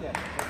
Thank you.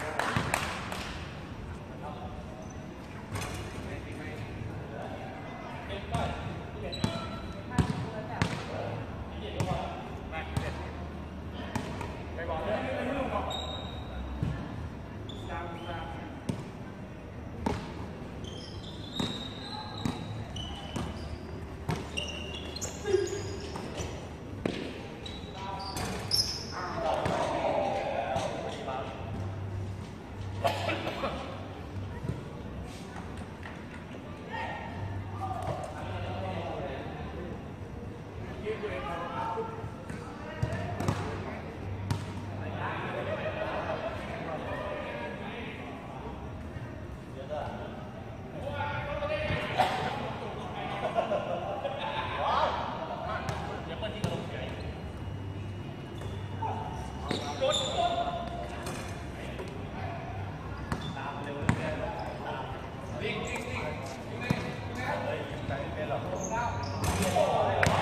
Đấy, là không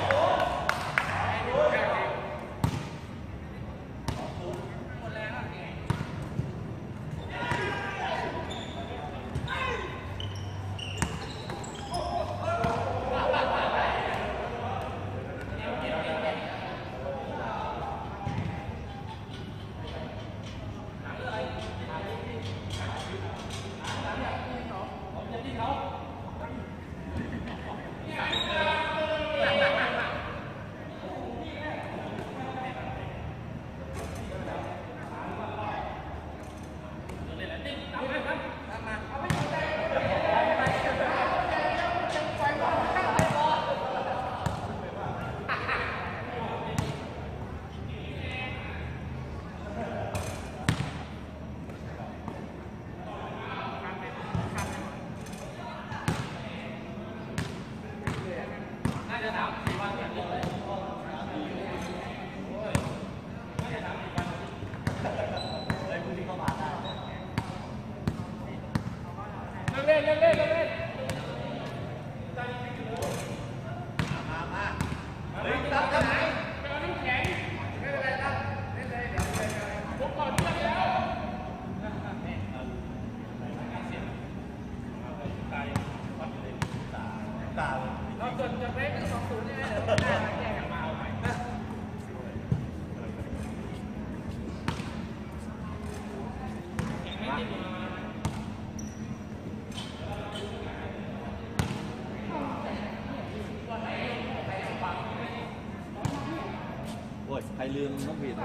เล่นเล่นเล่นเล่นเฮ้ยตั้งตั้งไหนไปเอาน้ำแข็งไม่เป็นไรครับเล่นเลยเดี๋ยวเล่นเลยผมก่อนเพื่อนแล้วตาเลยตาเราจนจะเบรกสองศูนย์ใช่ไหมเดี๋ยวหน้าแยกกันมาเอาใหม่ไม่ติดมา โอ้ยใค